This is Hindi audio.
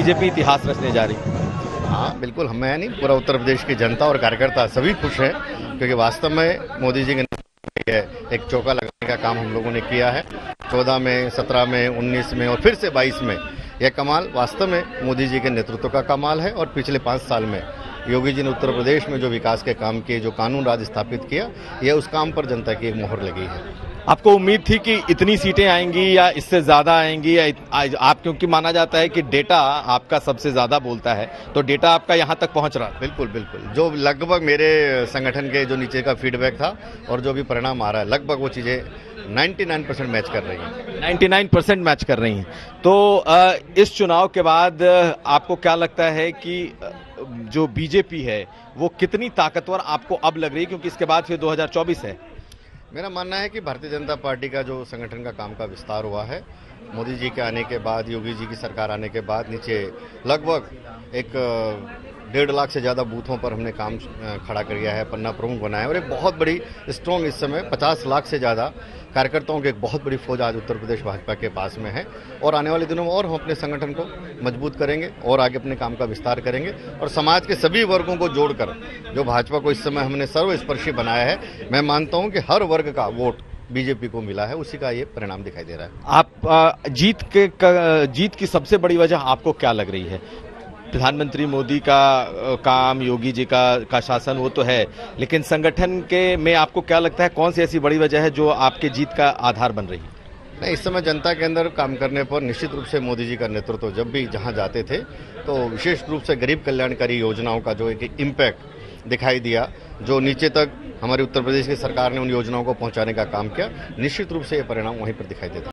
बीजेपी इतिहास रचने जा रही। है हाँ बिल्कुल, हमें नहीं, पूरा उत्तर प्रदेश की जनता और कार्यकर्ता सभी खुश हैं, क्योंकि वास्तव में मोदी जी के एक चौका लगाने का काम हम लोगों ने किया है। चौदह में, सत्रह में, उन्नीस में और फिर से बाईस में यह कमाल वास्तव में मोदी जी के नेतृत्व का कमाल है और पिछले पाँच साल में योगी जी ने उत्तर प्रदेश में जो विकास के काम किए, जो कानून राज स्थापित किया, यह उस काम पर जनता की एक मोहर लगी है। आपको उम्मीद थी कि इतनी सीटें आएँगी या इससे ज़्यादा आएँगी या आप क्योंकि माना जाता है कि डेटा आपका सबसे ज़्यादा बोलता है तो डेटा आपका यहाँ तक पहुँच रहा है। बिल्कुल बिल्कुल। जो लगभग मेरे संगठन के जो नीचे का फीडबैक था और जो भी परिणाम आ रहा है लगभग वो चीज़ें 99 परसेंट मैच कर रही हैं। 99 परसेंट मैच कर रही हैं। तो इस चुनाव के बाद आपको क्या लगता है कि जो बीजेपी है वो कितनी ताकतवर आपको अब लग रही है? क्योंकि इसके बाद फिर 2024 है। मेरा मानना है कि भारतीय जनता पार्टी का जो संगठन का काम का विस्तार हुआ है मोदी जी के आने के बाद, योगी जी की सरकार आने के बाद नीचे लगभग एक डेढ़ लाख से ज़्यादा बूथों पर हमने काम खड़ा कर दिया है, पन्ना प्रमुख बनाया और एक बहुत बड़ी स्ट्रॉन्ग इस समय पचास लाख से ज़्यादा कार्यकर्ताओं की एक बहुत बड़ी फौज आज उत्तर प्रदेश भाजपा के पास में है। और आने वाले दिनों में और हम अपने संगठन को मज़बूत करेंगे और आगे अपने काम का विस्तार करेंगे। और समाज के सभी वर्गों को जोड़कर, जो भाजपा को इस समय हमने सर्वस्पर्शी बनाया है, मैं मानता हूँ कि हर वर्ग का वोट बीजेपी को मिला है उसी का ये परिणाम दिखाई दे रहा है। आप जीत के जीत की सबसे बड़ी वजह आपको क्या लग रही है? प्रधानमंत्री मोदी का काम योगी जी का का शासन वो तो है लेकिन संगठन के में आपको क्या लगता है कौन सी ऐसी बड़ी वजह है जो आपके जीत का आधार बन रही है? नहीं इस समय जनता के अंदर काम करने पर निश्चित रूप से मोदी जी का नेतृत्व जब भी जहाँ जाते थे तो विशेष रूप से गरीब कल्याणकारी योजनाओं का जो एक इम्पैक्ट दिखाई दिया, जो नीचे तक हमारे उत्तर प्रदेश की सरकार ने उन योजनाओं को पहुँचाने का काम किया। निश्चित रूप से ये परिणाम वहीं पर दिखाई देता